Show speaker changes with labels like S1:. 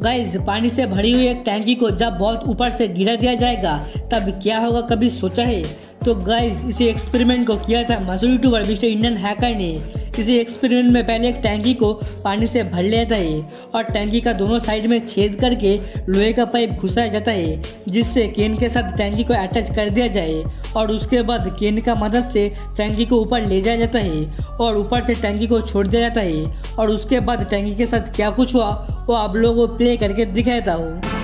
S1: Guys पानी से भरी हुई एक टैंकी को जब बहुत ऊपर से गिरा दिया जाएगा, तब क्या होगा कभी सोचा है? तो गाइज़ इसी एक्सपेरिमेंट को किया था मशहूर यूट्यूबर मिस्टर इंडियन हैकर ने। इसी एक्सपेरिमेंट में पहले एक टैंकी को पानी से भर लिया है और टैंकी का दोनों साइड में छेद करके लोहे का पाइप घुसाया जाता है, जिससे केन के साथ टैंकी को अटैच कर दिया जाए और उसके बाद केन का मदद से टैंकी को ऊपर ले जाया जाता है और ऊपर से टैंकी को छोड़ दिया जाता है। और उसके बाद टैंकी के साथ क्या कुछ हुआ, वो आप लोगों को प्ले करके दिखाता हूँ।